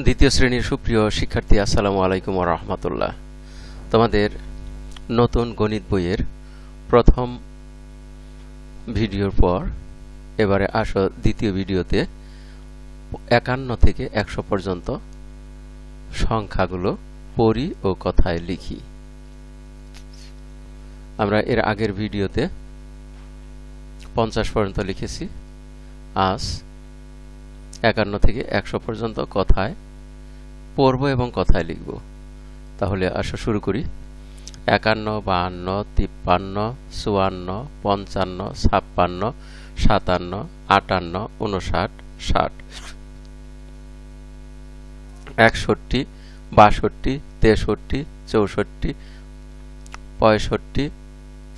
দ্বিতীয় শ্রেণির সুপ্রিয় শিক্ষার্থী, আসসালামু আলাইকুম রহমতুল্লাহ। তোমাদের নতুন গণিত বইয়ের প্রথম ভিডিওর পর এবারে আসো দ্বিতীয় ভিডিওতে একান্ন থেকে একশো পর্যন্ত সংখ্যাগুলো পড়ি ও কথায় লিখি। আমরা এর আগের ভিডিওতে পঞ্চাশ পর্যন্ত লিখেছি। আজ একান্ন থেকে একশো পর্যন্ত কথায় পড়ব এবং কথায় লিখব। তাহলে আসো শুরু করি। একান্ন, বাহান্ন, তিপ্পান্ন, চুয়ান্ন, পঞ্চান্ন, ছাপ্পান্ন, সাতান্ন, আটান্ন উনষাট ষাট। একষট্টি, বাষট্টি, তেষট্টি, চৌষট্টি, পঁয়ষট্টি,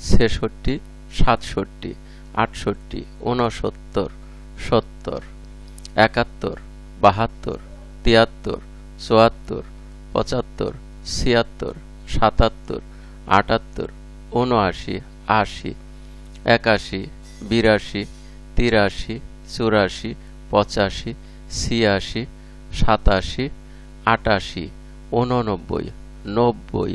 ছেষট্টি, সাতষট্টি, আটষট্টি, ঊনসত্তর, সত্তর। একাত্তর, বাহাত্তর, তিয়াত্তর, চুয়াত্তর, পঁচাত্তর, ছিয়াত্তর, সাতাত্তর, আটাত্তর উনআশি আশি, একাশি, বিরাশি, তিরাশি, চুরাশি, পঁচাশি, ছিয়াশি, সাতাশি, আটাশি উননব্বই নব্বই,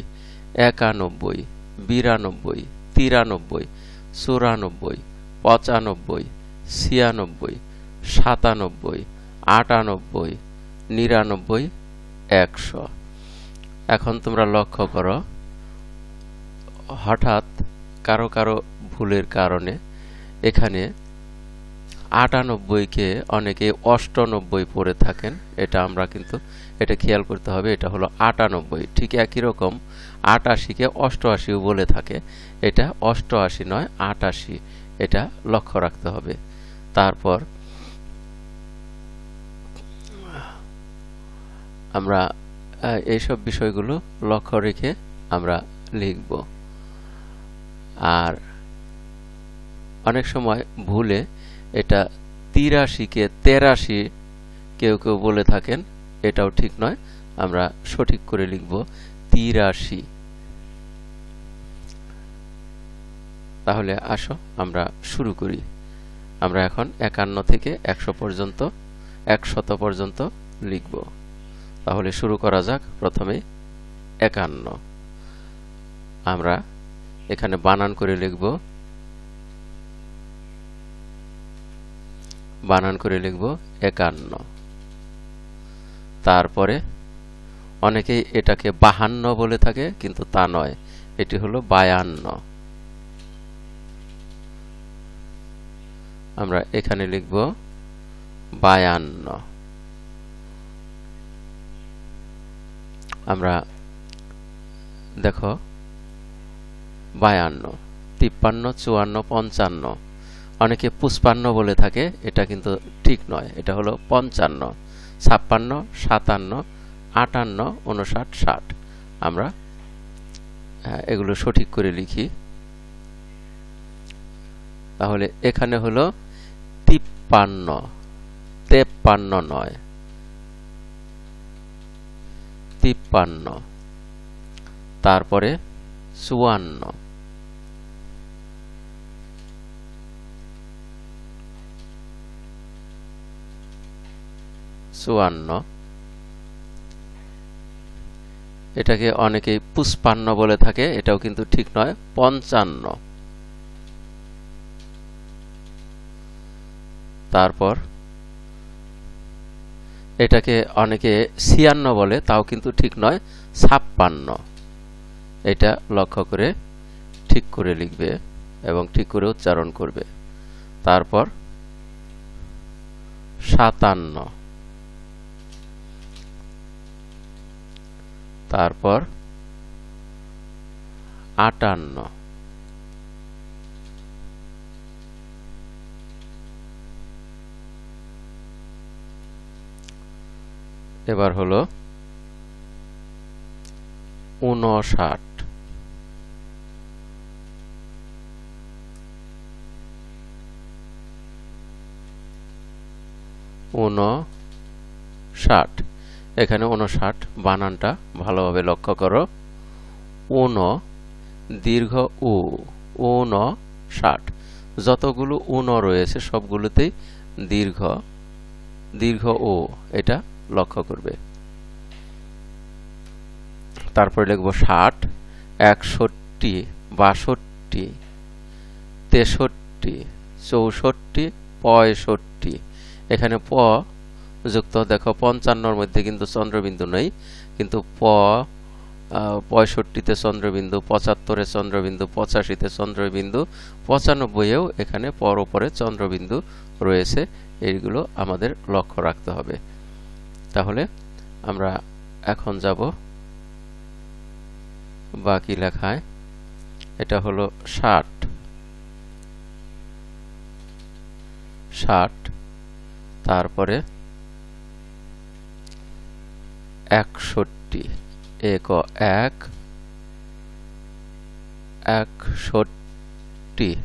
একানব্বই, বিরানব্বই, তিরানব্বই, চুরানব্বই, পঁচানব্বই, ছিয়ানব্বই সাতানব্বই, আটানব্বই, নিরানব্বই, একশো। এখন তোমরা লক্ষ্য করো, হঠাৎ কারও কারও ভুলের কারণে এখানে আটানব্বইকে অনেকে অষ্টানব্বই পড়ে থাকেন, এটা আমরা কিন্তু, এটা খেয়াল করতে হবে, এটা হলো আটানব্বই। ঠিক একই রকম, আটাশিকে অষ্টআশিও বলে থাকে, এটা অষ্টআশি নয়, আটাশি, এটা লক্ষ্য রাখতে হবে। তারপর আমরা এইসব বিষয়গুলো লক্ষ্য রেখে আমরা লিখব। আর অনেক সময় ভুলে এটা তিরাশিকে তেরাশি কেউ কেউ বলে থাকেন, এটাও ঠিক নয়, আমরা সঠিক করে লিখব তিরাশি। তাহলে আসো, আমরা শুরু করি। আমরা এখন একান্ন থেকে একশো পর্যন্ত, একশত পর্যন্ত লিখব। তাহলে শুরু করা যাক প্রথমে একান্ন। আমরা এখানে বানান করে লিখব। বানান করে লিখব একান্ন। তারপরে অনেকেই এটাকে বাহান্ন বলে থাকে, কিন্তু তা নয়। এটি হলো বায়ান্ন। আমরা এখানে লিখব বায়ান্ন। আমরা দেখো, বায়ান্ন, তিপ্পান্ন, চুয়ান্ন, পঞ্চান্ন। অনেকে পুষ্পান্ন বলে থাকে, এটা কিন্তু ঠিক নয়, এটা হলো পঞ্চান্ন, ছাপ্পান্ন, সাতান্ন, আটান্ন, উনষাট, ষাট। আমরা এগুলো সঠিক করে লিখি। তাহলে এখানে হলো তিপ্পান্ন, তেপ্পান্ন নয়। তিপ্পান্ন। তারপরে চুয়ান্ন। চুয়ান্ন। এটাকে অনেকেই পুষ্পান্ন বলে থাকে, এটাও কিন্তু ঠিক নয়, পঞ্চান্ন। তারপর এটাকে অনেকে ছিয়ান্ন বলে, তাও কিন্তু ঠিক নয়, ছাপ্পান্ন। এটা লক্ষ্য করে ঠিক করে লিখবে এবং ঠিক করে উচ্চারণ করবে। তারপর সাতান্ন। তারপর আটান্ন। এবার হলো উনষাট উনষাট এখানে উনষাট বানানটা ভালোভাবে লক্ষ্য করো। উন দীর্ঘ উ উন ষাট যতগুলো উন রয়েছে, সবগুলোতেই দীর্ঘ দীর্ঘ ও এটা লক্ষ্য করবে। তারপরে লিখব ষাট, একষট্টি, বাষট্টি, তেষট্টি, চৌষট্টি, পঁয়ষট্টি। এখানে প যুক্ত, দেখো পঞ্চান্নর মধ্যে কিন্তু চন্দ্রবিন্দু নেই, কিন্তু প পঁয়ষট্টিতে চন্দ্রবিন্দু, পঁচাত্তরে চন্দ্রবিন্দু, পঁচাশিতে চন্দ্রবিন্দু, পঁচানব্বইয়েও এখানে পর ওপরে চন্দ্রবিন্দু রয়েছে। এইগুলো আমাদের লক্ষ্য রাখতে হবে। তাহলে আমরা এখন যাব বাকি লেখায়। এটা হলো ষাট। ষাট, তারপরে একষট্টি এক এক, একষট্টি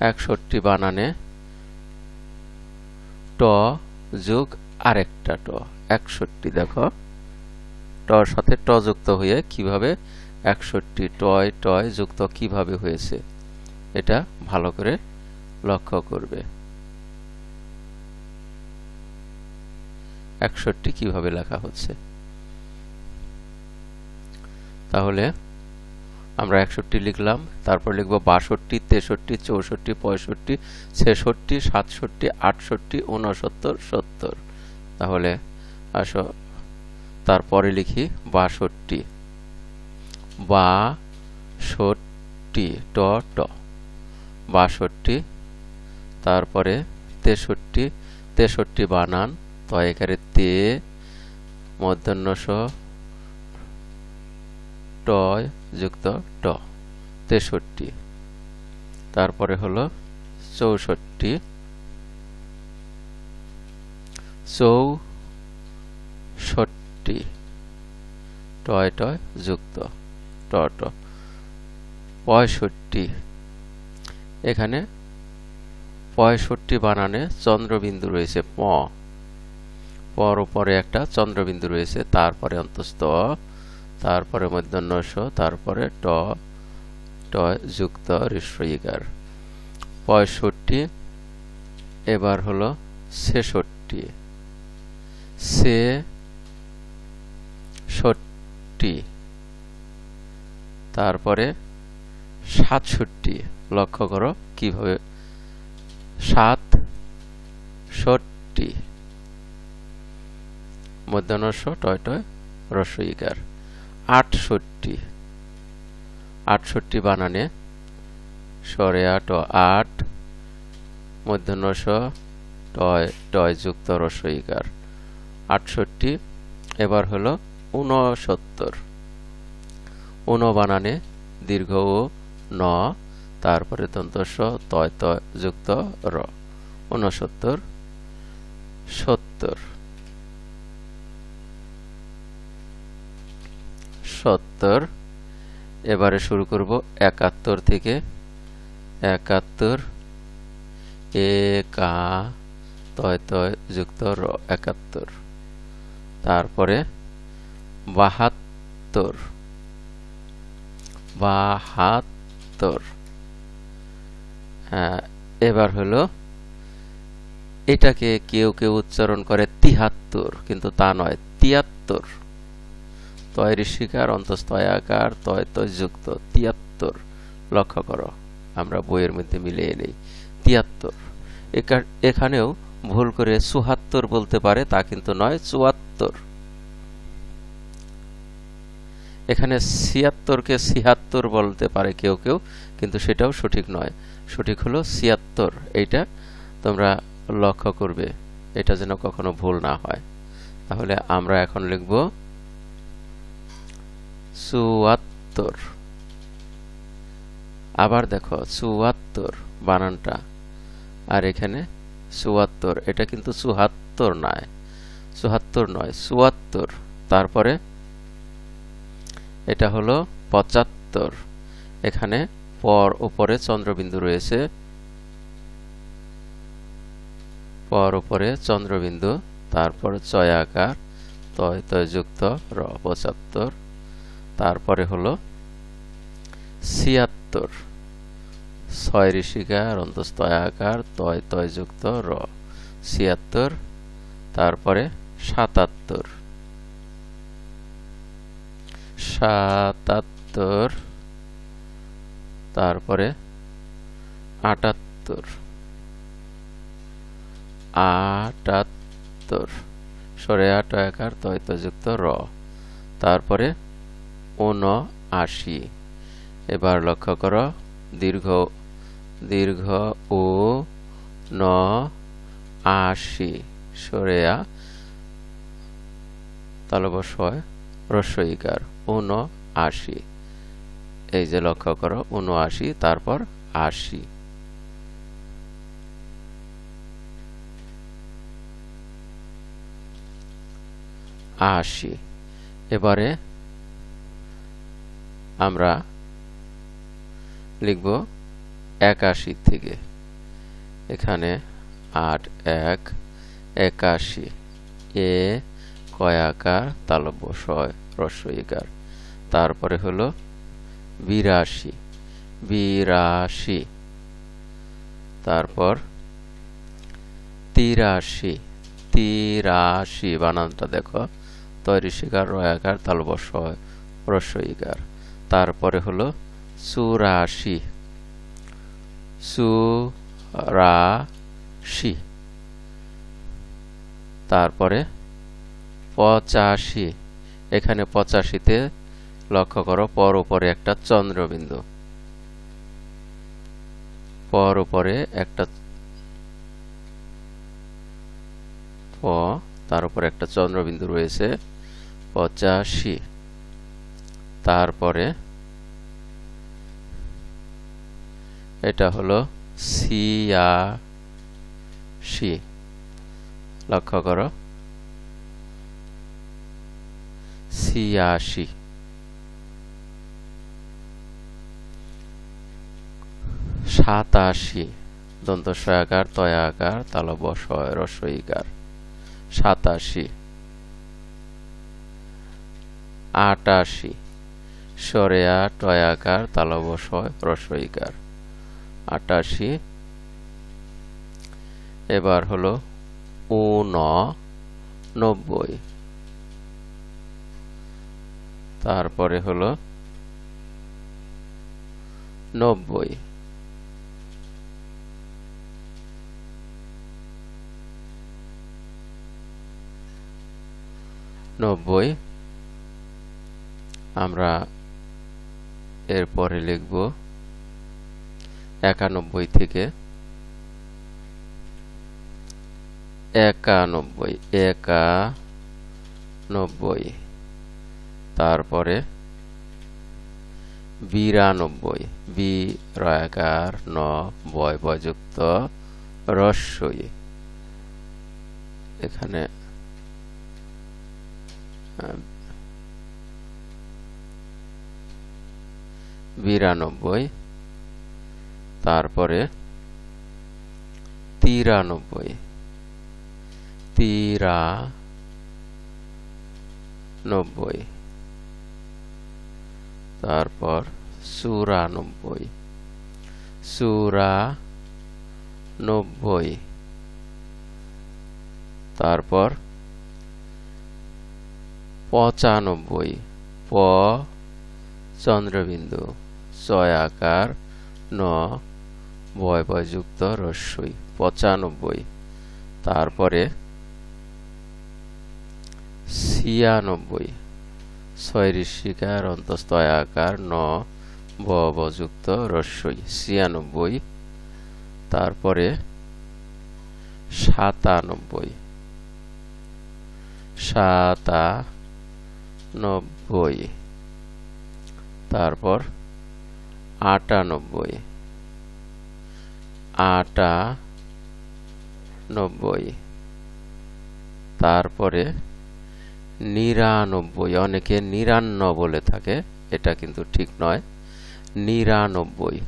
একষট্টি বানানে ট যোগ আরেকটা ট, একষট্টি, দেখো। টর সাথে ট যুক্ত হয়ে কীভাবে একষট্টি, টয় টয় যুক্ত কীভাবে হয়েছে, এটা ভালো করে লক্ষ্য করবে। একষট্টি কীভাবে লেখা হচ্ছে? তাহলে আমরা একষট্টি লিখলাম, তারপর লিখব বাষট্টি, তেষট্টি, চৌষট্টি, পঁয়ষট্টি, ছেষট্টি, সাতষট্টি, আটষট্টি উনসত্তর সত্তর। তাহলে আসো, তারপরে লিখি বাষট্টি। বা ষট্টি ট ট। বাষট্টি, তারপরে তেষট্টি তেষট্টি বানান, তো এখানে তে, মধ্যাহ্ন যুক্ত ট, তেষট্টি। তারপরে হলো চৌষট্টি। চৌষট্টি। টয় টয় যুক্ত, ট ট। পঁয়ষট্টি। এখানে পঁয়ষট্টি বানানে চন্দ্রবিন্দু রয়েছে প পর, পরে একটা চন্দ্রবিন্দু রয়েছে, তারপরে অন্তস্থ তারপরে মধ্যাহ্নস তারপরে ট ট যুক্ত ঋস্বইকার পঁয়ষট্টি, এবার হলো ছেষট্টি। সে ষট্টি। তারপরে সাতষট্টি। লক্ষ্য করো কীভাবে সাত, ষট্টি। মধ্যাহ্নস্ব টয় টয় রস্বইকার আটষট্টি। আটষট্টি বানানে স্বরে আট আট মধ্যাহ্নস টয় টয় যুক্ত রস্বইকার আটষট্টি, এবার হলো ঊনসত্তর। ঊন বানানে দীর্ঘ ও ন, তারপরে দন্তস্ব তয় তয় যুক্ত র। ঊনসত্তর, সত্তর। সত্তর। এবারে শুরু করব একাত্তর থেকে। একাত্তর একা তয় তয়, যুক্ত, র, একাত্তর। তারপরে বাহাত্তর। বাহাত্তর। হ্যাঁ এবার হলো এটাকে কেউ কেউ উচ্চারণ করে তিহাত্তর, কিন্তু তা নয়, তিয়াত্তর। তয় ঋষিকার অন্তস্তয়াকার তয় তয় যুক্ত তিয়াত্তর। লক্ষ্য করো, আমরা বইয়ের মধ্যে মিলিয়ে নেই। তিয়াত্তর। এখানেও ভুল করে চুহাত্তর বলতে পারে, তা কিন্তু নয়, চুয়াত্তর। এখানে ছিয়াত্তরকে ছিয়াত্তর বলতে পারে কেউ কেউ, কিন্তু সেটাও সঠিক নয়। সঠিক হলো ছিয়াত্তর। এইটা তোমরা লক্ষ্য করবে, এটা যেন কখনো ভুল না হয়। তাহলে আমরা এখন লিখব চুয়াত্তর। আবার দেখো, চুয়াত্তর বানানটা। আর এখানে চুয়াত্তর, এটা কিন্তু চুহাত্তর নয়। চুহাত্তর নয়, চুয়াত্তর। তারপরে এটা হলো পঁচাত্তর। এখানে পর, উপরে চন্দ্রবিন্দু রয়েছে। পর, উপরে চন্দ্রবিন্দু, তারপর চয়াকার তয় তয় যুক্ত র, পঁচাত্তর। তারপরে হলো ছিয়াত্তর। ছয় ঋষিকার অন্তস্তয়াকার তয় তয় যুক্ত র। ছিয়াত্তর, তারপরে সাতাত্তর। সাতাত্তর, তারপরে আটাত্তর। আটাত্তর। সরে আট একার তয়তযুক্ত র। তারপরে উনআশি এবার লক্ষ্য করো, দীর্ঘ দীর্ঘ ও ন আশি। সরেয়া তালবসয় রস্বইকার উন আশি এই যে লক্ষ্য করো উনআশি তারপর আশি। আশি। এবারে আমরা লিখব একাশি থেকে। এখানে আট, এক, একাশি। এ কয়াকার তালব্য, ছয় রস্বইকার তারপরে হলো বিরাশি। বিরাশি। তারপর তিরাশি। তিরাশি বানানটা দেখো। তৈরি শিকার রয়াকার তালব্য, ছয় রস্বইকার তারপরে হলো চুরাশি সুরাশি। তারপরে পঁচাশি। এখানে পঁচাশিতে লক্ষ্য করো, পর উপরে একটা চন্দ্রবিন্দু। পর উপরে একটা প, তার উপরে একটা চন্দ্রবিন্দু রয়েছে, পঁচাশি। তারপরে এটা হলো সিয়াশি লক্ষ্য করো। ছিয়াশি সাতাশি। দন্ত সয়াকার তয়াকার তালব রসইকার সাতাশি। আটাশি। সরেয়া টয়াকার তালব সয় রসইকার আটাশি। এবার হলো উন নব্বই। তারপরে হলো নব্বই। নব্বই। আমরা এরপরে লিখব একানব্বই থেকে একানব্বই একানব্বই। তারপরে বিরানব্বই বি রয়াকার ন বয় বয়যুক্ত রস্যই এখানে বিরানব্বই তারপরে তিরানব্বই তিরা নব্বই তারপর চুরানব্বই চুরা নব্বই তারপর পঁচানব্বই প চন্দ্রবিন্দু। চয়াকার ন বয় বয়যুক্ত রস্যই, পঁচানব্বই। তারপরে ছিয়ানব্বই। ছয় ঋষিকার অন্তস্তয়াকার ন বযুক্ত রস্যই, ছিয়ানব্বই। তারপরে সাতানব্বই। সাতানব্বই। তারপর আটানব্বই। আটানব্বই। তারপরে নিরানব্বই। অনেকে নিরান্ন বলে থাকে, এটা কিন্তু ঠিক নয়। নিরানব্বই।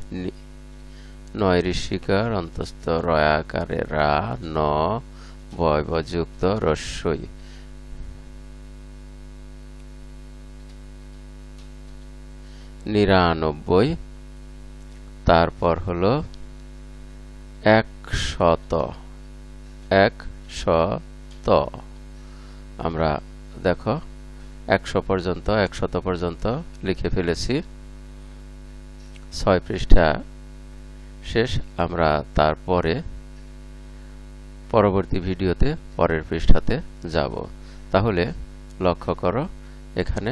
নয় ঋষিকার অন্তস্থ রয়াকারে, রা, ন, বয়বযুক্ত, রস্যই। নিরানব্বই। তারপর হলো একশত এক শত আমরা দেখো, একশো পর্যন্ত, একশত পর্যন্ত লিখে ফেলেছি। ছয় পৃষ্ঠা শেষ, আমরা তারপরে পরবর্তী ভিডিওতে পরের পৃষ্ঠাতে যাব। তাহলে লক্ষ্য করো, এখানে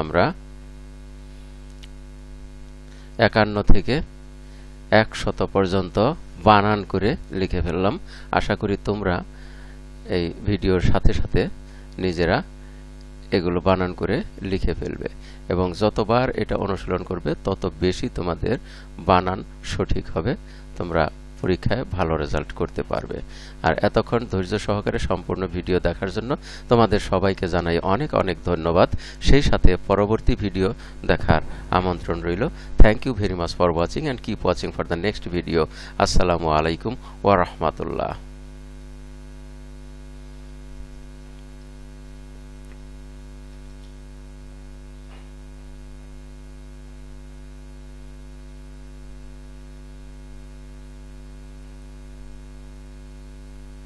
আমরা একান্ন থেকে একশত পর্যন্ত বানান করে লিখে ফেললাম। আশা করি তোমরা এই ভিডিওর সাথে সাথে নিজেরা এগুলো বানান করে লিখে ফেলবে এবং যতবার এটা অনুশীলন করবে, তত বেশি তোমাদের বানান সঠিক হবে। তোমরা পরীক্ষায় ভালো রেজাল্ট করতে পারবে। আর এতক্ষণ ধৈর্য সহকারে সম্পূর্ণ ভিডিও দেখার জন্য তোমাদের সবাইকে জানাই অনেক অনেক ধন্যবাদ। সেই সাথে পরবর্তী ভিডিও দেখার আমন্ত্রণ রইল। Thank you very much for watching and keep watching for the next video আসসালামু আলাইকুম ওয়া রাহমাতুল্লাহ।